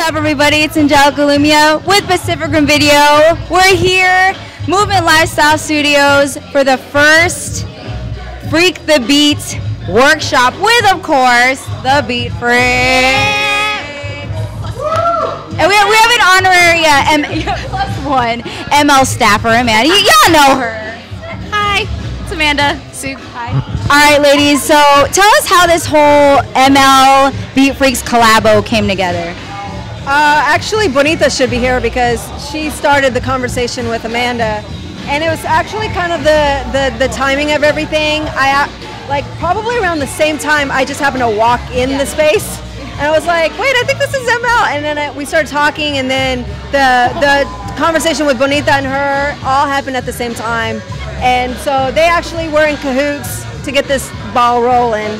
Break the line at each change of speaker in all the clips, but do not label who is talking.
up, everybody? It's Angelica Alumia with Pacific Rim Video. We're here, Movement Lifestyle Studios, for the first Freak the Beat workshop with, of course, the Beat Freak. And we have, we have an honorary uh, M- plus one ML staffer, Amanda. Y'all know her.
Hi, it's Amanda. Sue. Hi.
All right, ladies. So tell us how this whole ML Beat Freaks collabo came together.
Uh, actually, Bonita should be here because she started the conversation with Amanda, and it was actually kind of the the, the timing of everything. I uh, like probably around the same time I just happened to walk in the space, and I was like, wait, I think this is ML, and then uh, we started talking, and then the the conversation with Bonita and her all happened at the same time, and so they actually were in cahoots to get this ball rolling,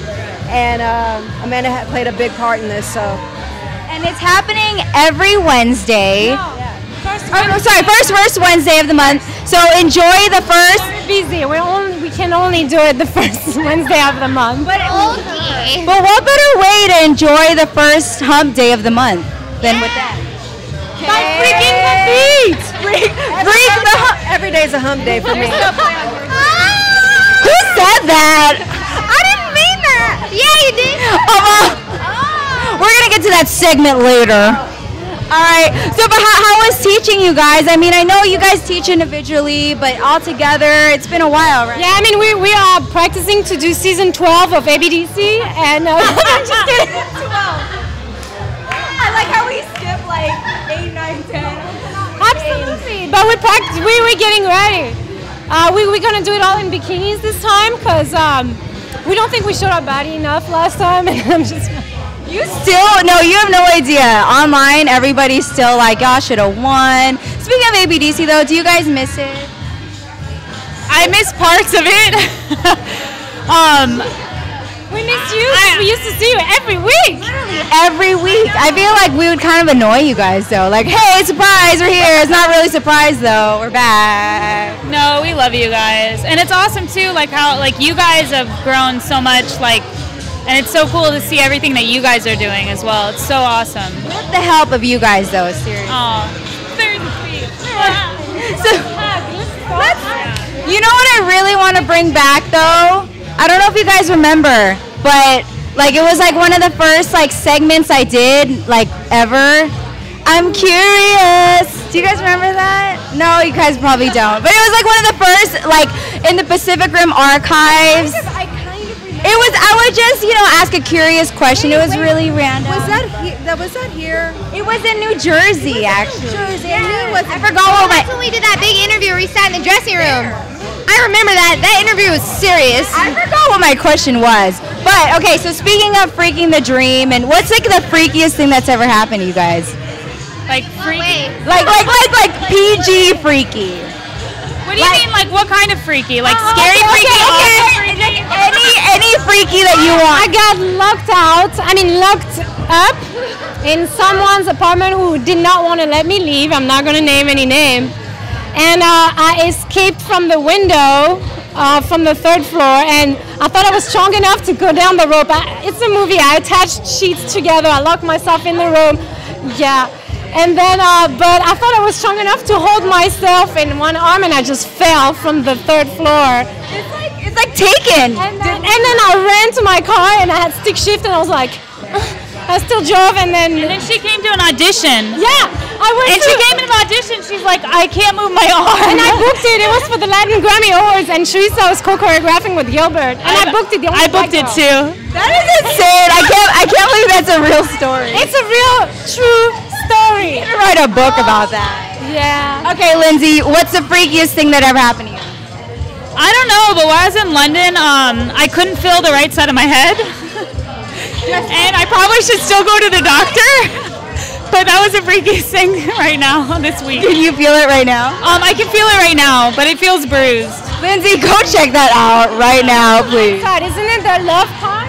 and um, Amanda had played a big part in this, so.
And it's happening every Wednesday.
First,
Oh, no, sorry, first first Wednesday of the month. So enjoy the first.
busy. We only we can only do it the first Wednesday of the month.
But, but what better way to enjoy the first hump day of the month than with that?
By freaking the beat.
Freak, freak the hump.
Every day's a hump day for me.
Who said that? I didn't mean that.
Yeah, you did.
Oh, well, we're gonna get to that segment later. All right. So, but how, how was teaching you guys? I mean, I know you guys teach individually, but all together, it's been a while, right?
Yeah, I mean we, we are practicing to do season 12 of ABDC, and uh, I'm just kidding.
I like how we skip like eight, nine, ten.
Absolutely. But we practice. We we're getting ready. Uh, we we're gonna do it all in bikinis this time because um, we don't think we showed our body enough last time, and I'm just.
You still no, you have no idea. Online, everybody's still like, y'all should have won. Speaking of ABDC though, do you guys miss it?
I miss parts of it. um,
We missed you. 'cause we used to see you every week.
Every week, I feel like we would kind of annoy you guys though. Like, hey, surprise, we're here. It's not really surprise though. We're back.
no, we love you guys, and it's awesome too. Like how like you guys have grown so much. Like, and it's so cool to see everything that you guys are doing as well. It's so awesome.
With the help of you guys though, seriously.
Oh, sweet.
So, you know what I really want to bring back though? I don't know if you guys remember, but like it was like one of the first like segments I did like ever. I'm curious. Do you guys remember that? No, you guys probably don't. But it was like one of the first like in the Pacific Rim archives. It was I would just, you know, ask a curious question. It was really random.
Was that he- that was that here?
It was in New Jersey actually.
New Jersey. I knew was.
I forgot what
That's when we did that big interview where we sat in the dressing room. I remember that. That interview was serious.
I forgot what my question was. But okay, so speaking of freaking the dream, and what's like the freakiest thing that's ever happened to you guys?
Like freaky.
Like like like like PG freaky.
What do you mean? Like what kind of freaky? Like
Oh,
scary
okay,
freaky?
okay, okay.
freaky?
Any any freaky that you want.
I got locked out. I mean, locked up in someone's apartment who did not want to let me leave. I'm not gonna name any name. And uh, I escaped from the window uh, from the third floor, and I thought I was strong enough to go down the rope. I, it's a movie. I attached sheets together. I locked myself in the room. Yeah. And then, uh, but I thought I was strong enough to hold myself in one arm, and I just fell from the third floor.
It's like it's like taken.
And then, and then I ran to my car and I had stick shift and I was like, I still drove and then,
And then she came to an audition.
yeah, I went
And
to,
she came to an audition. She's like, I can't move my arm.
and I booked it. It was for the Latin Grammy Awards and Teresa was co-choreographing with Gilbert and I, booked it. The only
I booked it
girl.
too.
That is insane. I can't I can't believe that's a real story.
It's a real, true story.
to write a book about that.
Yeah.
Okay, Lindsay, what's the freakiest thing that ever happened to you?
I don't know, but while I was in London, um, I couldn't feel the right side of my head. and I probably should still go to the doctor. But that was the freakiest thing right now this week.
Can you feel it right now?
Um, I can feel it right now, but it feels bruised.
Lindsay, go check that out right now, please.
God, isn't it the love part?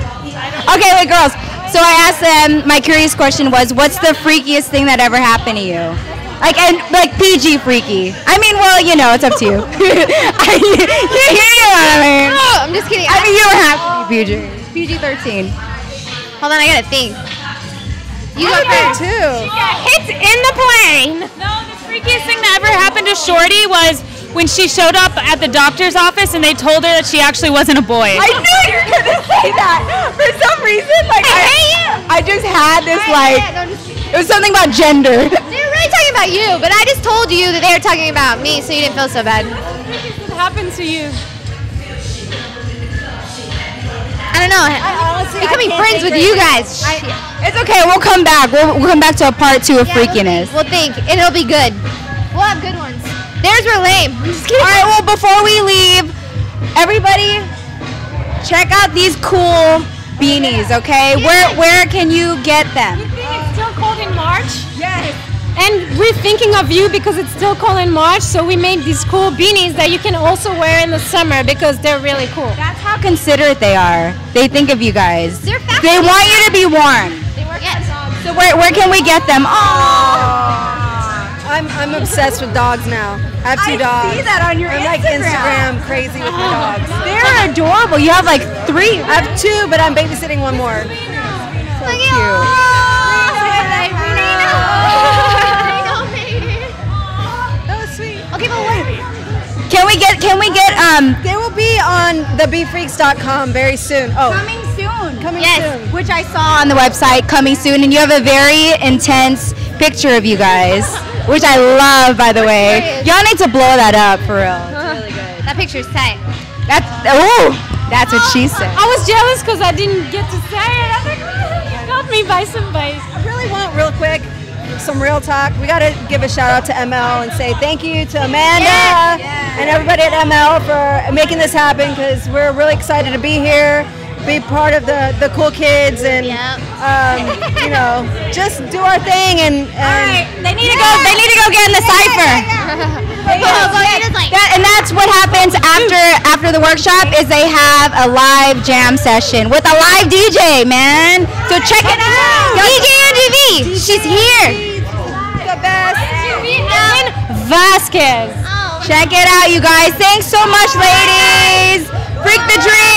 Okay, wait, girls. So I asked them. My curious question was, "What's the freakiest thing that ever happened to you?" Like and like PG freaky. I mean, well, you know, it's up to you. I, you, you know what I mean.
Oh, I'm just kidding.
I mean, you don't have to be PG. PG thirteen.
Hold on, I gotta think. You go
I think
first.
too.
Hit in the plane.
No, the freakiest thing that ever happened to Shorty was when she showed up at the doctor's office and they told her that she actually wasn't a boy.
I knew you were gonna say that. For some reason, like I,
hate you.
I just had this like
Yeah,
it was something about gender.
They were really talking about you, but I just told you that they were talking about me, so you didn't feel so bad.
What happened to you?
I don't know.
honestly,
Becoming
I can't
friends with you guys. Shit.
It's okay. We'll come back. We'll, we'll come back to a part two of
Yeah,
freakiness.
We'll think, and it'll be good. We'll have good ones. Theirs were lame. I'm just kidding.
All right. Well, before we leave, everybody, check out these cool beanies. Okay. Where where can you get them?
You think it's still cold in March?
Yes.
And we're thinking of you because it's still cold in March, so we made these cool beanies that you can also wear in the summer because they're really cool.
That's how considerate they are. They think of you guys.
They're.
They want you to be warm.
They work yes.
So where where can we get them? Oh.
I'm, I'm obsessed with dogs now. I have two dogs.
I see that on your
I'm like
Instagram.
Instagram crazy with my dogs.
They're adorable. You have like three.
I have two, but I'm babysitting one more.
Look at
That was sweet.
Okay, but what?
Can we get can we get um
They will be on thebeatfreaks.com very soon. Oh,
coming soon?
coming
Yes.
soon.
Which I saw on the website coming soon and you have a very intense picture of you guys, which I love by the way.
There it is.
Y'all need to blow that up for real.
That picture's tight.
That's oh, that's what she said.
I was jealous because I didn't get to say it. I was like, oh, you got me by somebody.
I really want, real quick, some real talk. We got to give a shout out to ML and say thank you to Amanda and everybody at ML for making this happen because we're really excited to be here, be part of the, the cool kids, and
Yep.
um, you know, just do our thing. And, and
They need to go. They need to go get in the cipher. That, and that's what happens after after the workshop is they have a live jam session with a live DJ, man. So check it out.
DJ Angie V. She's here.
the best.
Vasquez.
Oh.
Check it out, you guys. Thanks so much, ladies. Freak the dream.